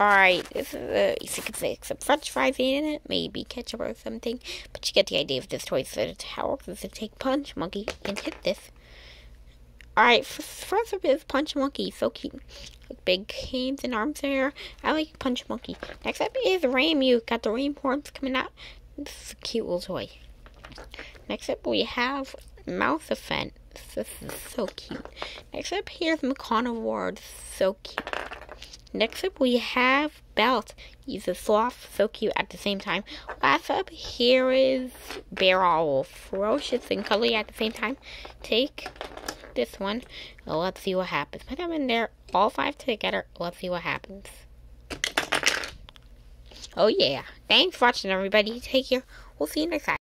Alright, this is a you can say some french fries in it, maybe ketchup or something. But you get the idea of this toy. So it's how does it take Punch Monkey and hit this. Alright, first up is Punch Monkey. So cute. Like big hands and arms there. I like Punch Monkey. Next up is Ramu. Got the Ram horns coming out. This is a cute little toy. Next up we have Mousephant. This is so cute. Next up here's McConnell So cute. Next up, we have Belt. He's a sloth, so cute at the same time. Last up, here is Bear Owl. Ferocious and cuddly at the same time. Take this one. Let's see what happens. Put them in there, all five together. Let's see what happens. Oh, yeah. Thanks for watching, everybody. Take care. We'll see you next time.